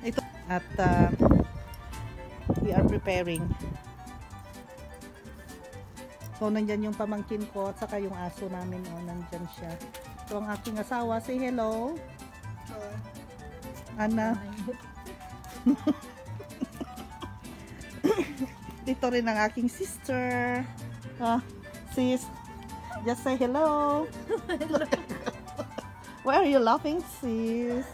Ito at uh, we are preparing. So nandyan yung pamangkin ko at saka yung aso namin oh, nandyan siya. So ang aking asawa, say hello. Ana. Dito rin ang aking sister. Ah, sis. Just say hello. Why are you laughing, sis?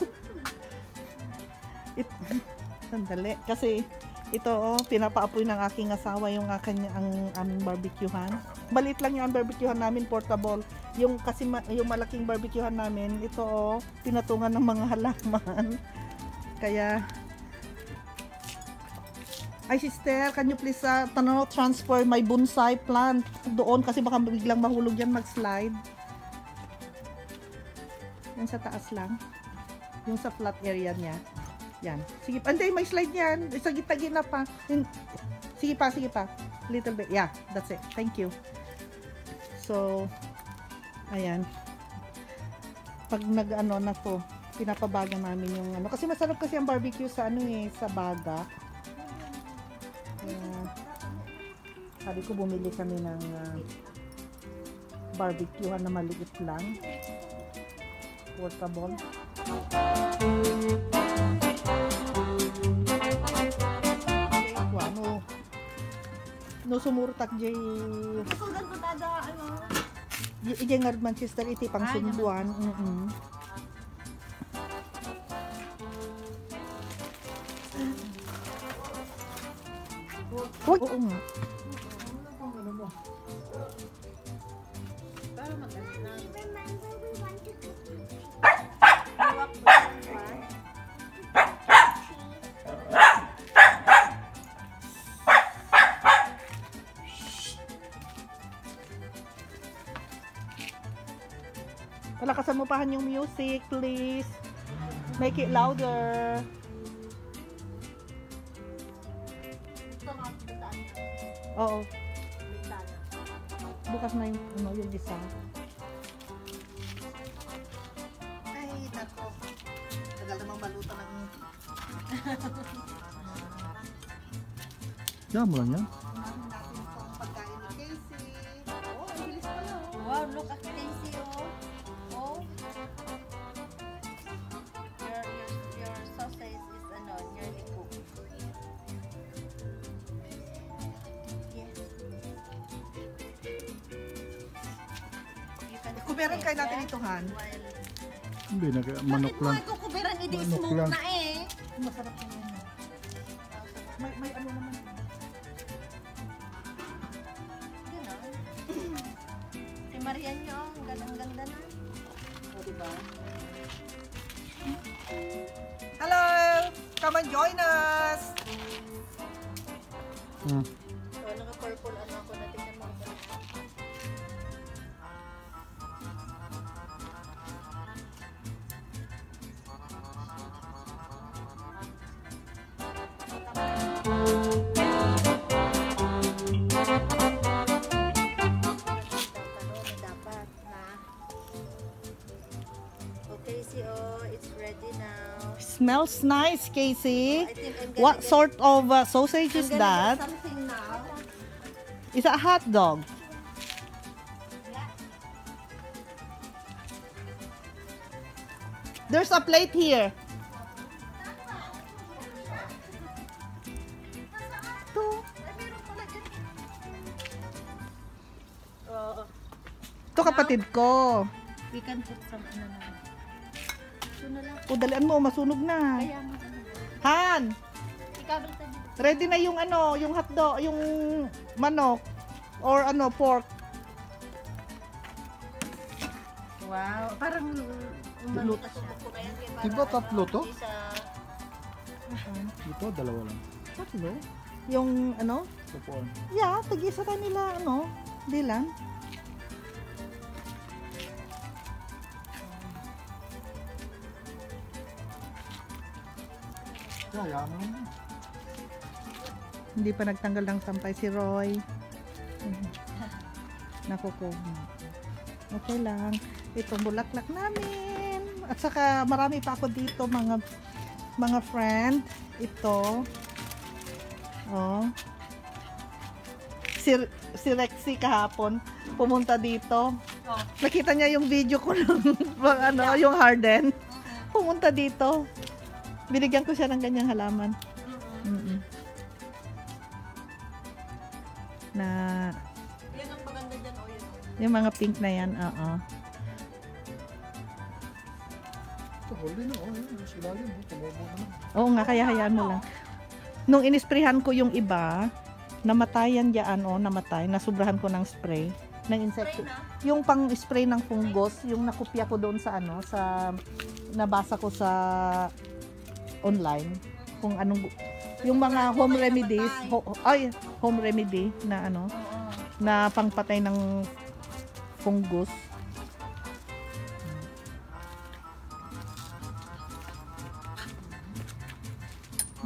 Sandali. Kasi ito, oh, pinapaapoy ng aking asawa yung aking, ang aming barbecuehan. Balit lang yung barbecuehan namin, portable. Yung kasi ma, yung malaking barbecuehan namin, ito, oh, pinatungan ng mga halaman. Kaya, ay sister, can you please uh, tanaw, transfer my bonsai plant doon kasi baka biglang mahulog yan mag-slide. Yan sa taas lang. Yung sa flat area niya. Yan. Sige pa. Hindi, may slide yan. Sa gitna-gitna pa. Sige pa, sige pa. Little bit. Yeah, that's it. Thank you. So, ayan. Pag nag-ano na to, pinapabaga namin yung ano. Kasi masarap kasi ang barbecue sa ano eh, sa baga. Kaya, sabi ko bumili kami ng uh, barbecuehan na maliit lang. Portable. ano no sumurtak jay Sudan ko tada, ano? ijay nga Manchester iti pang Ah, sunduan mm -mm. Uy! Oo nga. Para maganda. Pahan yung music, please. Make it louder. Oo. Bukas na yung, ano, yung isa. Ay, nako. Tagal namang balutan ng... Diyan mo lang yan. You can Kuberan cook kayo natin yeah? ito, Han. While Hindi, manok Bakit mo lang. ay kukuberan? Hindi smoke lang. na eh. Masarap na Smells nice, Casey. Gonna What sort of uh, sausage is that? Is that a hot dog? There's a plate here. Ito kapatid ko. We can put some ano O, dalian mo, masunog na. Han, tayo ready na yung ano, yung hotdog, yung manok or ano, pork. Wow. Parang umaluta siya. Diba tatlo to? Ito, dalawa lang. Tatlo? Yung ano? Tupuan. Yeah, tag-isa na nila, ano, dilan. Kaya mo. Hindi pa nagtanggal ng sampay si Roy. Naku ko. Okay lang. Itong bulaklak namin. At saka marami pa ako dito mga Mga friend, ito. Oh. Si, si Rexy kahapon, pumunta dito. Oh. Nakita niya yung video ko ng ano, yung Harden. Pumunta dito. Binigyan ko siya ng ganyang halaman. Mm-mm. Na Yan ang maganda dyan, oh, yun. yung mga pink na yan, oo. Ito, huli na. Oh, yun. Yung silalim. oh, Tumubo naman. Oo nga, kaya hayaan mo lang. Nung inisprayhan ko yung iba, namatayan diyan, oh, namatay. Nasubrahan ko ng spray ng na. Yung pang spray ng fungus, yung nakopya ko doon sa ano, sa nabasa ko sa online kung anong yung mga home remedies, ho, ay, home remedy na ano, na pangpatay ng fungus.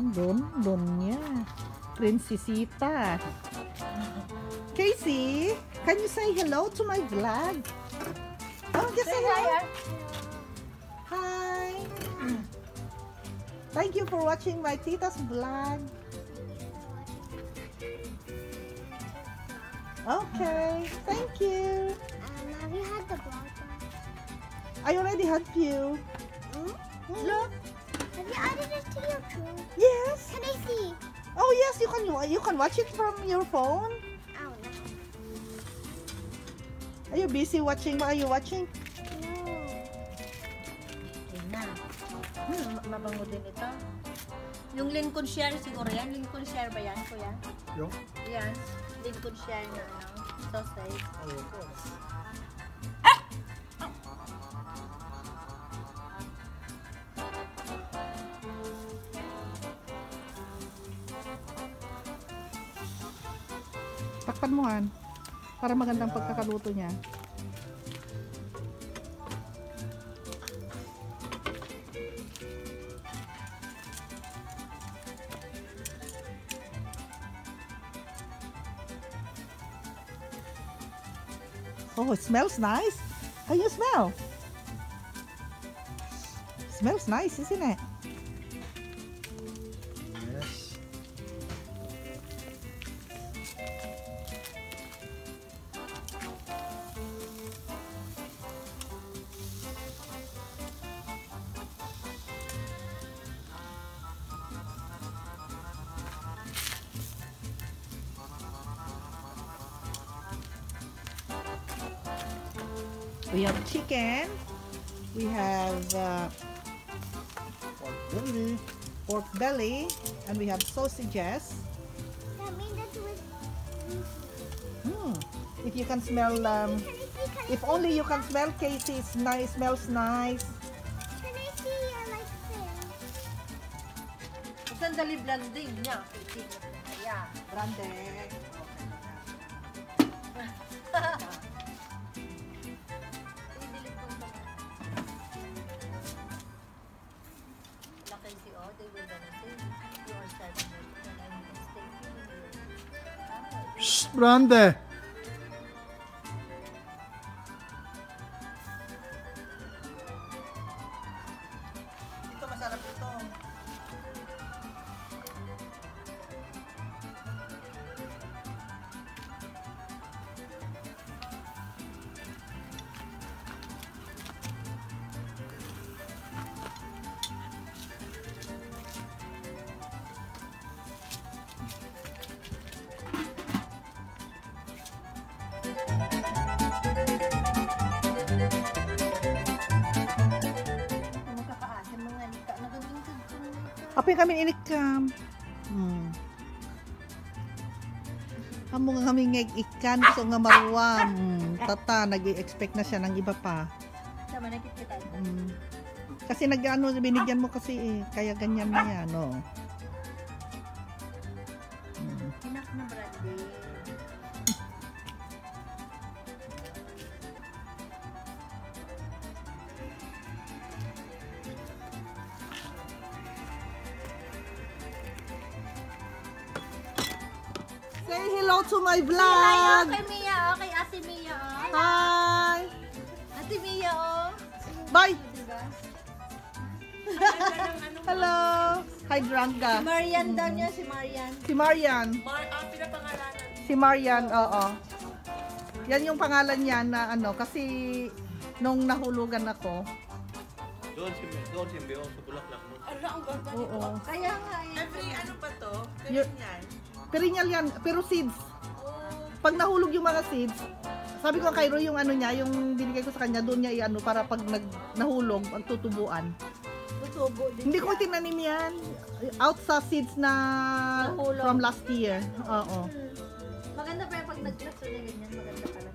Doon, doon niya. Prinsesita. Casey, can you say hello to my vlog? Oh, just say hi. Hi. Thank you for watching my tita's vlog. Okay, thank you. Um, have you had the block? I already had few. Hmm? Look. Have you added it to your crew? Yes. Can I see? Oh yes, you can you can watch it from your phone. Oh. Are you busy watching? What are you watching? Mabango din ito. Yung Lincolnshire siguro yan. Lincolnshire ba yan, kuya? Yung? Yan. Lincolnshire na ano, sausage. Oh, ito. Takpan mo han. Para magandang pagkakaluto niya. Oh, it smells nice. Can you smell? Smells nice, isn't it? We have sausages. That means that was. Hmm. If you can smell, um, Can see? Can I if only you can smell Casey's nice, smells nice. Can I see your like thing? Sandali blending niya. Ayan. Grande. I-delete. Laki si O, they will benefit. Şşt Brande. Ito. Apay kami inikam. Hmm. Amo nga kami ngeg ikan so nga marwa. Hmm. Tata nag-expect na siya ng iba pa. Sama nakikita. Hmm. Kasi nag-ano binigyan mo kasi eh. Kaya ganyan na yan, no. Vlog. kay Mia, oh, kay Ate Mia, oh. Hi. Ate Mia, oh. Bye. Diba? Hello. hydrangea. Si Marian daw niya, si Marian. Si Marian. Mar ang pinapangalanan. Si Marian, oo. Yan yung pangalan niya na ano, kasi nung nahulugan ako, Doon si doon si Beo sa Bulaklak. Ala, ang ganda oo. nito. Kaya nga eh. Every ano pa to? Yan. Perennial yan, pero seeds. Pag nahulog yung mga seeds, sabi ko kay Roy yung ano niya, yung binigay ko sa kanya, doon niya i-ano para pag nag, nahulog, magtutubuan. Tutubo din Hindi ko tinanim yan. Out sa seeds na Nahulog. from last year. Oo. Hmm. Maganda pa yung pag naglaso na ganyan, maganda pala.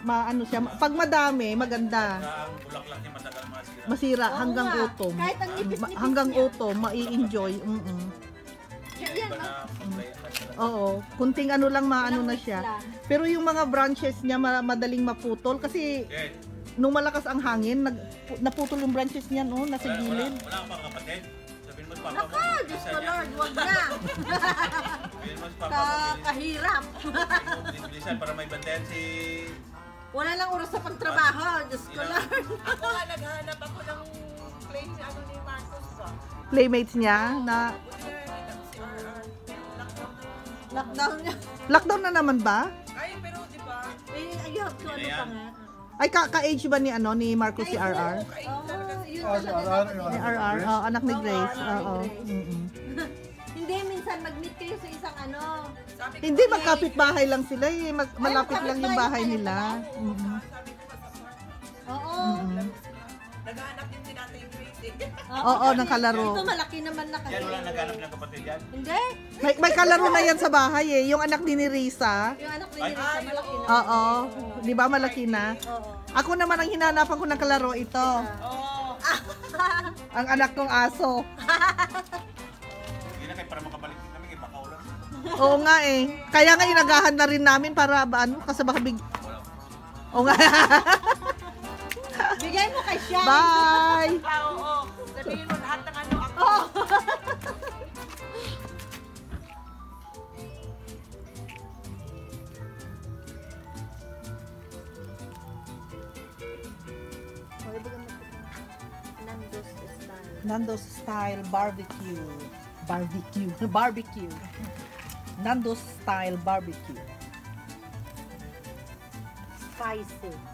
Maano siya, pag madami, maganda. Ang Bulaklak niya matagal masira. Masira Oo hanggang nga. autumn. Kahit ang nipis-nipis Ma- hanggang niya. autumn, mai-enjoy. Mm-mm. Yan, Iba ma- na sila. Oo, kunting ano lang maano na siya. Pero yung mga branches niya ma- madaling maputol kasi Okay. nung malakas ang hangin, nag, pu- naputol yung branches niya no, nasa Wala, wala, gilid. wala kang mga kapatid. Sabihin mo sa papa mo. Naka, Diyos ko. Lord, wag na. Sabihin mo sa papa mo. Ka bilis- kahirap. Bilisan para may bantayan si... Wala lang oras sa pagtrabaho, Diyos ko. Lord. ako nga naghahanap ako ng ni ano ni Marcos ba? Playmates niya na Lockdown niya. lockdown na naman ba? Ay, pero di ba? Eh, ayun, ko ano Hindi na pa nga. Ay ka ka-age ba ni ano ni Marcos si RR? Oh, yun talaga. Ni RR, oh, anak ni Grace. Oo. Hindi, minsan mag-meet kayo sa isang ano. Sabi ko, Hindi magkapit bahay lang sila eh, malapit lang yung bahay nila. Oo. Naghahanap din si Natay Grace eh. Oo, ng kalaro. Ito malaki naman na kasi. Yan, wala naghanap ng kapatid yan. Hindi. May, may kalaro na yan sa bahay eh, yung anak ni ni Risa. Yung anak ni Ay. Nirisa malaki na. Oo, di ba malaki na? Oo. Ako naman ang hinanapan ko ng kalaro ito. Oo. Ang anak kong aso. Hindi na kayo para makabalik din kami kay Pakaulan. Oo nga eh. Kaya nga inagahan na rin namin para ba ano, kasi baka big... Oo nga. Bigay mo kay Sean. Bye! Ah, oo. Sabihin mo lahat ng ano ako. Style. Nando's style barbecue. Barbecue. barbecue. Nando's style barbecue. Spicy.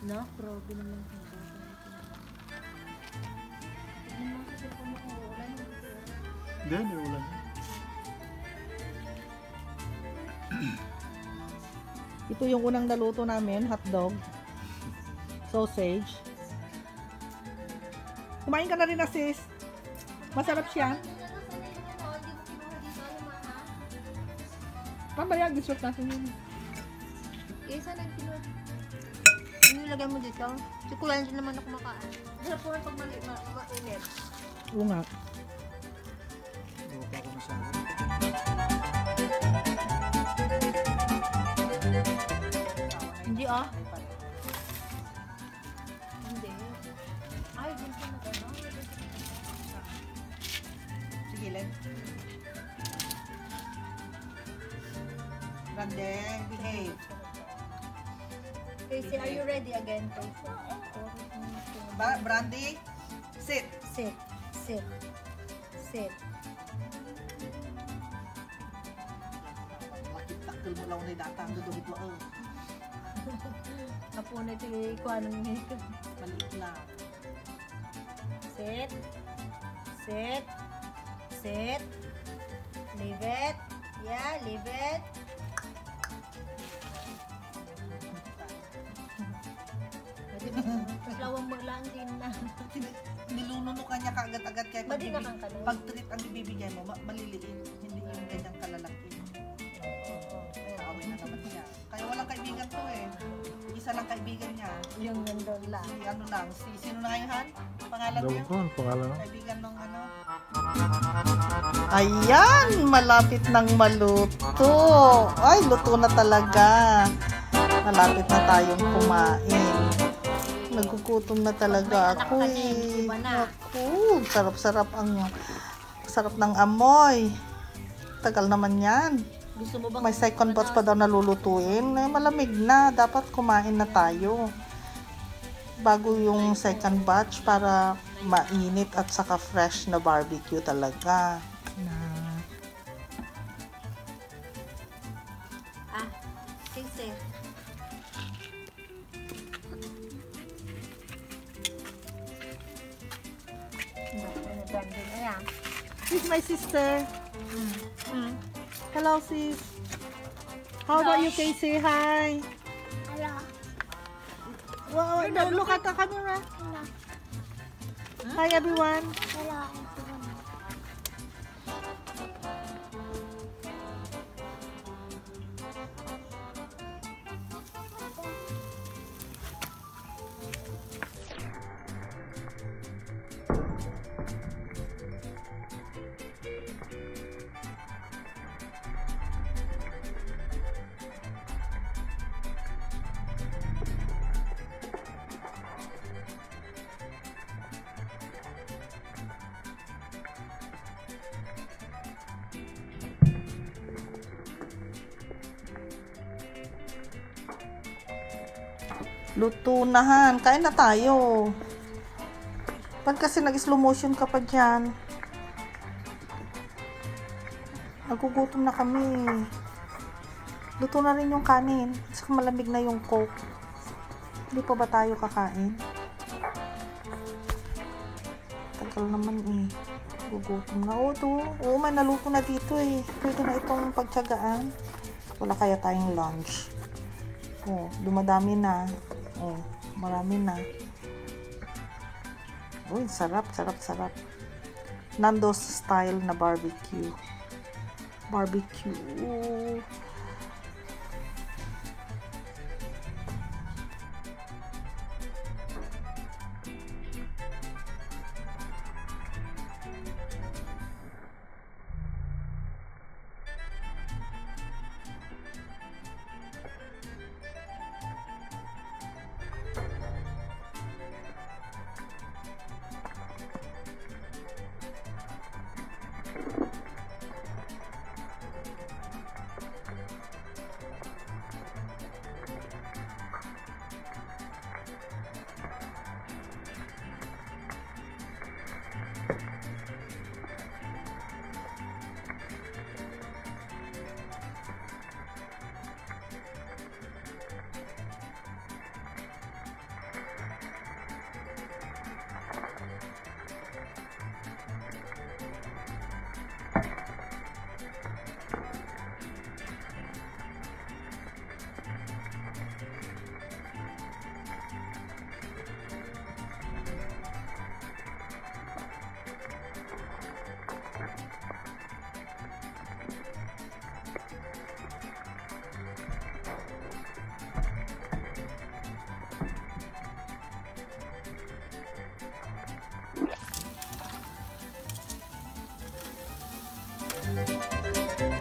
No, probe naman. Hindi, hindi ulan. Ito yung unang naluto namin, hotdog. Sausage. Kumain ka na rin na sis. Masarap siya. Pambaya, dessert natin yun. Isa lang kilo. Nilagay mo dito. Sikulan din naman ako makaan. Po pag mali, ma mainit. Oo nga. Casey? Ba Brandy, sit. Sit. Sit. Sit. Makit-takil mo lang na datang duduhit mo. Oh, Apo na ito ikuha ng hito. maliit lang. Sit. Sit. Sit. Leave it. Yeah, leave it. Lawang mo lang din na. Nilununo ka niya kaagad-agad kaya pag, kanin. pag treat ang ibibigay mo, ma- maliliit. Hindi yung ganyang kalalaki. Kaaway na naman siya. Kaya walang kaibigan to eh. Isa lang kaibigan niya. Yung nandun lang. Si ano lang, si sino na ngayon Han? Pangalan Daw niya? ko, ano pangalan? Kaibigan nung ano. Ayan, malapit nang maluto. Ay, luto na talaga. Malapit na tayong kumain. Nagkukutom na talaga ako eh. Ako, sarap-sarap ang sarap ng amoy. Tagal naman yan. Gusto mo bang May second batch pa daw nalulutuin. Eh, malamig na. Dapat kumain na tayo. bago yung second batch para mainit at saka fresh na barbecue talaga. This is my sister. Hello, sis. How about you, Casey? Hi. Hello. Wow, no, look at the camera. Hello. Hi, everyone. Hello. Luto na han. Kain na tayo. Ba't kasi nag-slow motion ka pa dyan? Nagugutom na kami. Luto na rin yung kanin. Saka malamig na yung coke. Hindi pa ba tayo kakain? Tagal naman eh. Gugutom na. Oo, to. Oo, may naluto na dito eh. Pwede na itong pagtsagaan. Wala kaya tayong lunch. Oh, dumadami na. Oh, marami na. Uy, sarap, sarap, sarap. Nando's style na barbecue. Barbecue.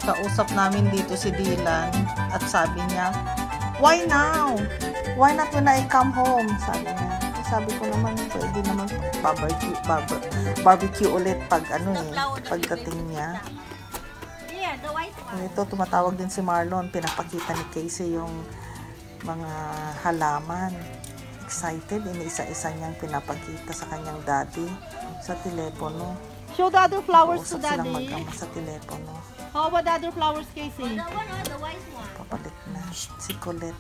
Kausap namin dito si Dylan at sabi niya, Why now? Why not when I come home? Sabi niya. Sabi ko naman, pwede naman barbecue, barbe- barbecue ulit pag ano eh, pagdating niya. Yeah, the white one. Ito, tumatawag din si Marlon. Pinapakita ni Casey yung mga halaman. Excited. Iniisa-isa niyang pinapakita sa kanyang daddy sa telepono. Show the other flowers to daddy. silang mag-ama sa telepono. How about the other flowers, Casey? the one, oh, the white one. Papalit na. Si Colette.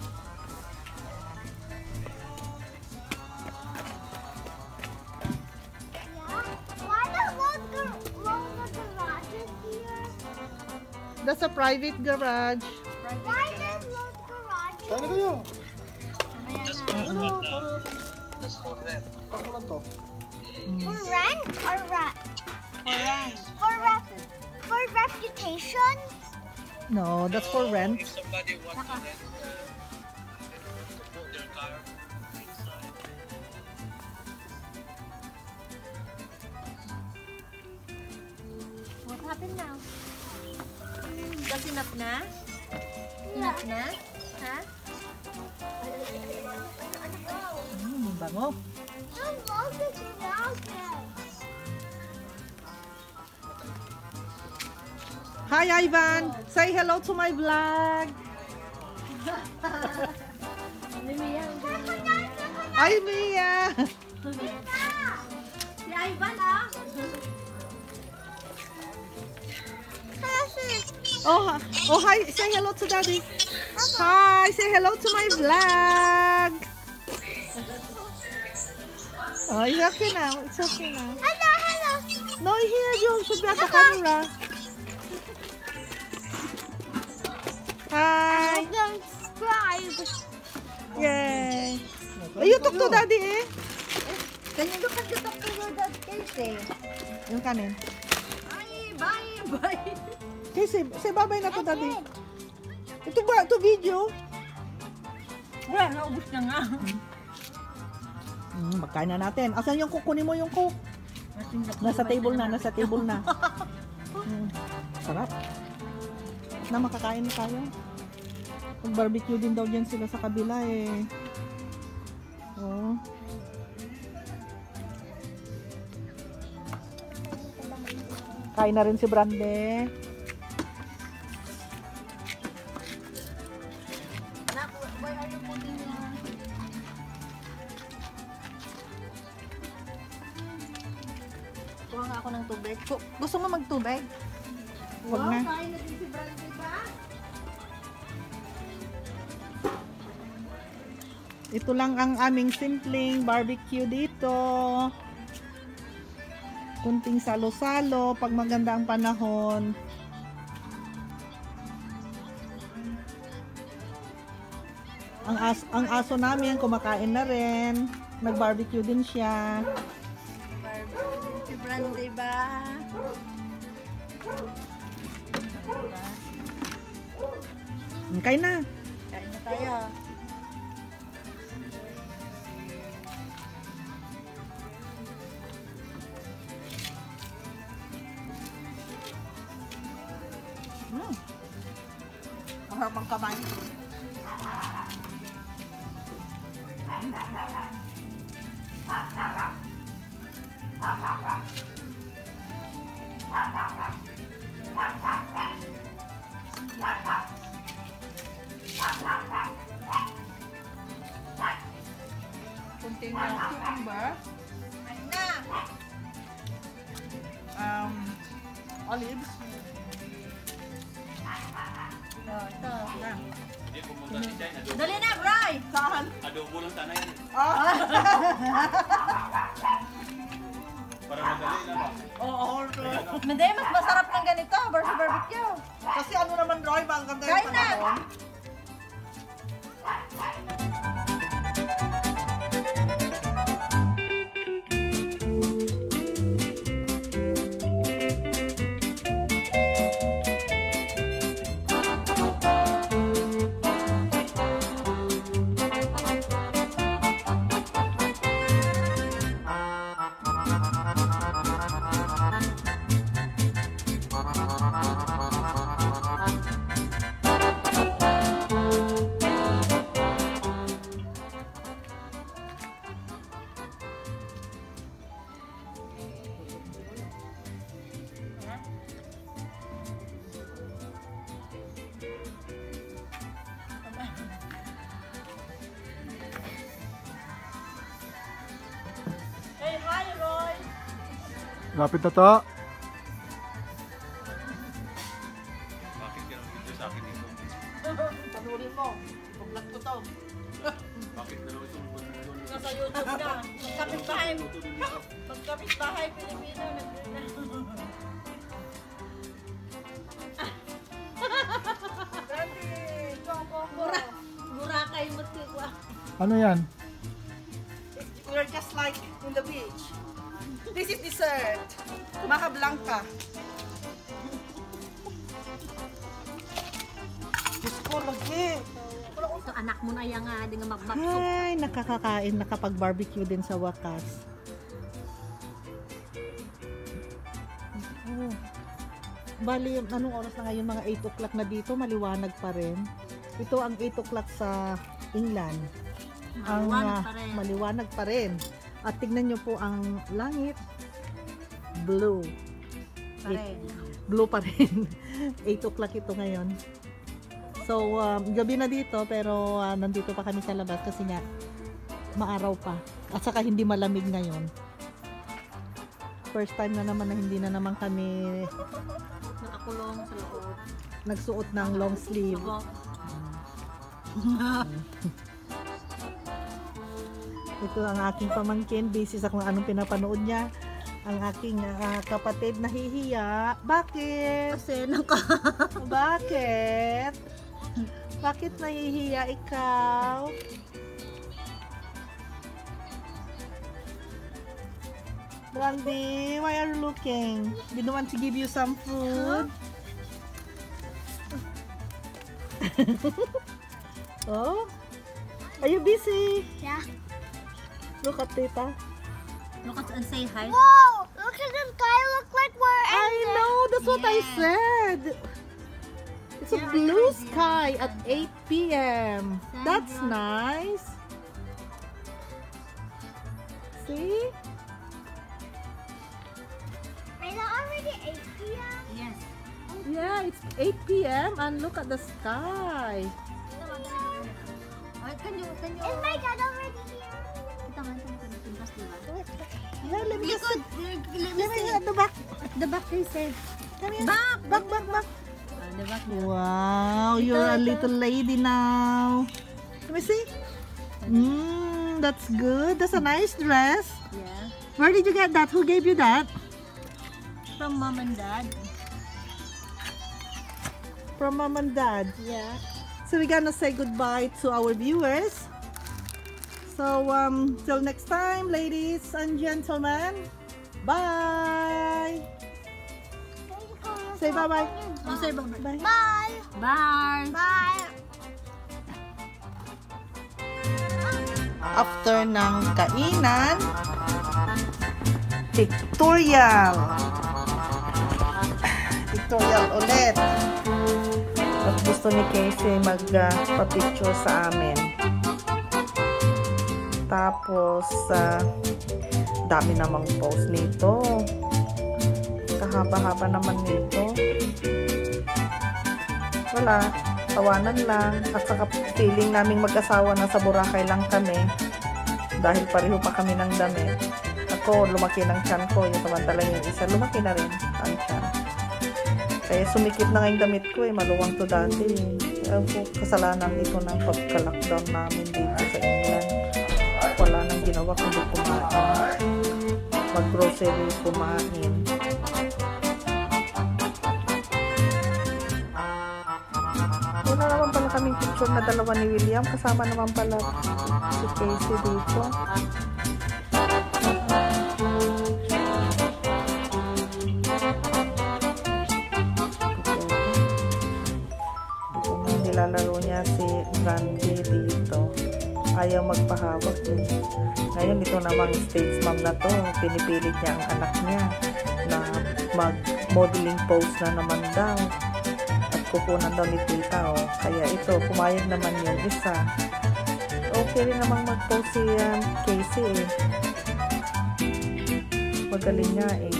Yeah. Why the load gar- load the garages here? That's a private garage. Why does load garage? Kaya na kayo. For Ako lang to. rent or rat? For rent. For rep for reputation? No, that's for rent. somebody wants to rent uh, to put their car inside. What happened now? That's enough na? Enough na? Ha? Mm, bango. The load the garages. Hi, Ivan. Say hello to my vlog. Ay, Mia! Si Ivan ah. Oh, oh, hi. Say hello to daddy. Hi. Say hello to my vlog. Oh, it's okay now. It's okay now. Hello, hello. No, here you should be at the camera. Hi. Subscribe. Yay. Oh, you talk to daddy eh. Can you look at the top of your dad case eh? Yung kanin. Bye, bye, bye. Okay, say, bye-bye na to daddy. Ito ba? Ito video. Wala, naubos na nga. Hmm, magkain na natin. Asan yung kukunin mo yung coke? Nasa table na, nasa table na. Hmm, sarap. Na makakain na tayo. Pag barbecue din daw dyan sila sa kabila eh. Oh. Kain na rin si Brande. Uh, Kuha nga ako ng tubig. Gu- Gusto mo magtubig? Huwag wow, na. kain na din Ito lang ang aming simpleng barbecue dito. Kunting salo-salo pag maganda ang panahon. Ang, as ang aso namin kumakain na rin. Nag-barbecue din siya. Barbecue si Brandy ba? Mm, Kain na. Kain na tayo. Maharap ang kamay. Kunting uh, cucumber. Um, olives. Ito, ito. Na. Hindi pumunta si Chay. Dali na, Bray! Saan? adobo lang sana yan. Ah! Para madali lang ba? Oo, sure. Hindi, mas masarap ng ganito versus barbecue. Kasi ano naman, Roy, ba? Ang ganda Kain yung na! Lapit na ta. Bakit ka nang video sa akin dito? Panurin mo. Pag ko to. Bakit dalawa itong bunod? Nasa YouTube na. Magkapit bahay. Magkapit bahay, Pilipino. nag- Mura. Mura kayo magkikwa. Ano yan? This is dessert. Maha Blanca. Diyos ko, lagi. Ito, anak mo na yan nga. Di nga magbakso. Ay, nakakakain, nakapag-barbecue din sa wakas. Oh. Bali, anong oras na ngayon? Mga 8 o'clock na dito, maliwanag pa rin. Ito ang 8 o'clock sa England. Ang Maliwanag ah, pa rin. maliwanag pa rin. At tignan nyo po ang langit. Blue. Pa rin. Blue pa rin. 8 o'clock ito ngayon. So, um, gabi na dito pero ah, nandito pa kami sa labas kasi nga maaraw pa. At saka hindi malamig ngayon. First time na naman na hindi na naman kami Nakakulong sa loob. nagsuot ng long sleeve. Ito ang aking pamangkin. Busy sa kung anong pinapanood niya. Ang aking ah, kapatid nahihiya. Bakit? Kasi naka... Bakit? Bakit nahihiya ikaw? Brandy, why are you looking? Didn't want to give you some food? oh? Are you busy? Yeah. Look at Tita. Look at and say hi. Whoa! Look at the sky. Look like we're I the- know, that's what I said. It's a blue yeah, sky yeah. at 8 p.m. That's nice. See? Is it already 8 p.m.? Yes. Yeah, it's 8 p.m. and look at the sky. Oh, can you, can you... Is my dad already here? Kita nga, kita nga, pintas, diba? Yeah, let me just Likod! Let me let me see. at the back. At the back, they say. Come here. Back! Back, back, back. Ah, the back. Wow, you're a little lady now. Let me see. Mmm, that's good. That's a nice dress. Yeah. Where did you get that? Who gave you that? From mom and dad. From mom and dad. Yeah. So we're gonna say goodbye to our viewers. So um till next time, ladies and gentlemen. Bye. Say bye bye. Oh, say bye-bye. Bye. Bye. Bye! Bye. After ng kainan, pictorial. Pictorial ulit. At gusto ni Casey magpa-picture sa amin. Tapos, ah, dami namang post nito. Kahaba-haba naman nito. Wala. Tawanan lang. At saka feeling naming mag-asawa na sa Boracay lang kami. Dahil pareho pa kami ng damit. Ako, lumaki ng tiyan ko. Yung samantala yung isa, lumaki na rin ang tiyan. Kaya sumikip na nga yung damit ko eh. Maluwang to dati. Ko, kasalanan ito ng pagka-lockdown namin dito ginawa kundi kumain. Mag-grocery, kumain. Wala naman pala kaming picture na dalawa ni William. Kasama naman pala si Casey dito. Namang stage mom na to. Pinipilit niya ang anak niya na mag-modeling pose na naman daw at kukunan daw ni tita oh. Kaya ito, pumayag naman yung isa. Okay rin namang mag-pose si um, Casey eh. Magaling nga eh.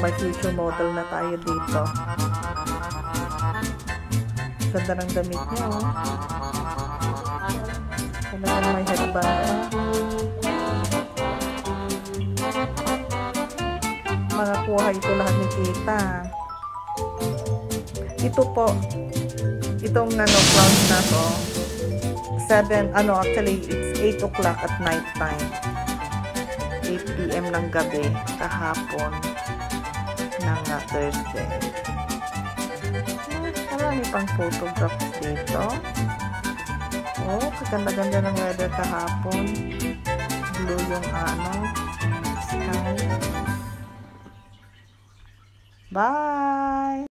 May future model na tayo dito. Ganda ng damit niya, oh. Talagang may headband pa. Makakuha ito lahat ni tita. Ito po, itong nano clowns na to, 7, ano, actually, it's 8 o'clock at night time. 8 p.m. ng gabi, kahapon, Thursday. Ah, Marami pang photographs dito. Oh, kaganda-ganda ng weather kahapon. Blue yung ano, sky. Bye!